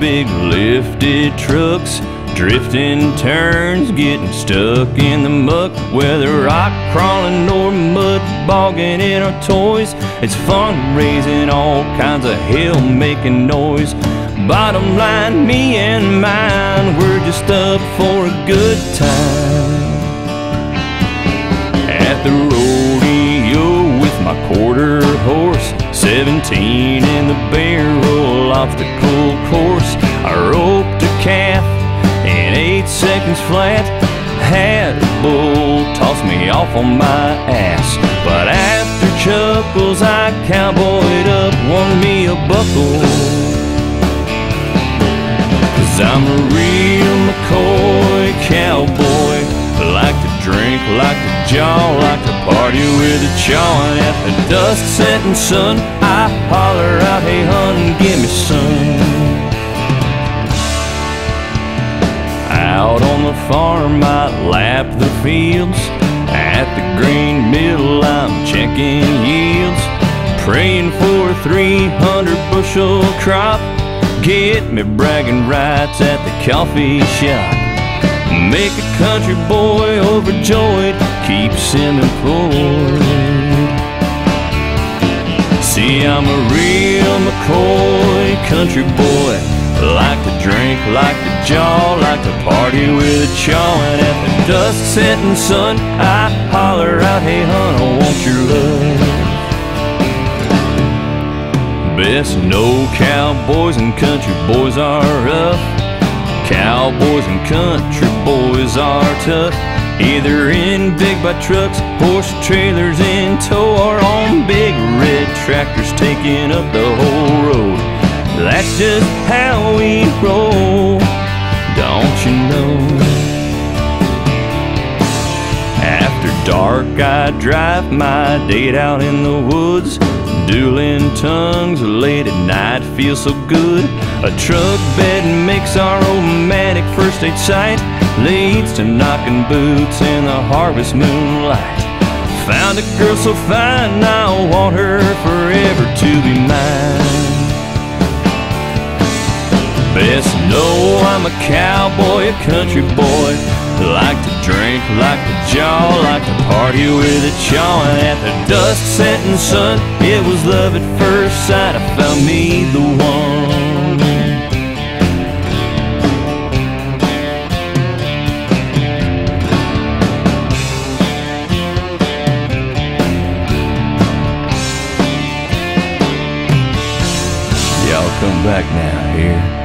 big lifted trucks. Drifting turns, getting stuck in the muck, whether rock crawling or mud bogging in our toys. It's fun raising all kinds of hell making noise. Bottom line, me and mine, we're just up for a good time. At the rodeo with my quarter horse, 17 in the barrel obstacle course. I roped a calf in eight seconds flat. Had a bull toss me off on my ass, but after chuckles I cowboyed up, won me a buckle. Cause I'm a real McCoy cowboy. Like drink, like a jaw, like to party with a chaw. And at the dust setting sun, I holler out, hey hun, give me some. Out on the farm, I lap the fields. At the green mill, I'm checking yields. Praying for a 300 bushel crop. Get me bragging rights at the coffee shop. Make a country boy overjoyed, keeps him employed. See, I'm a real McCoy country boy. Like to drink, like to jaw, like to party with a chaw. And at the dust setting sun, I holler out, hey hun, I want your love. Best know cowboys and country boys are rough. Cowboys and country boys are tough. Either in big by trucks, horse trailers in tow, or on big red tractors taking up the whole road. That's just how we roll, don't you know? After dark, I drive my date out in the woods. Dueling tongues late at night feels so good. A truck bed makes our romantic first date sight. Leads to knocking boots in the harvest moonlight. Found a girl so fine, I want her forever to be mine. Best know I'm a cowboy, a country boy. Like to jaw, like to party with a chaw. And at the dust setting sun, it was love at first sight. I found me the one. Y'all come back now here.